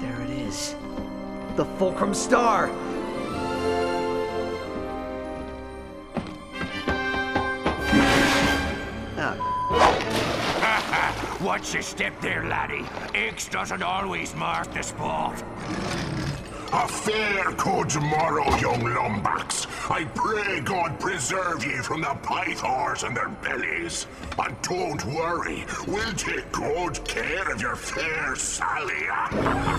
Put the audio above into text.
There it is. The Fulcrum Star! Ah. Watch your step there, laddie. X doesn't always mark the spot. Fair good tomorrow, young Lombax. I pray God preserve ye from the pythors and their bellies. And don't worry, we'll take good care of your fair Sally.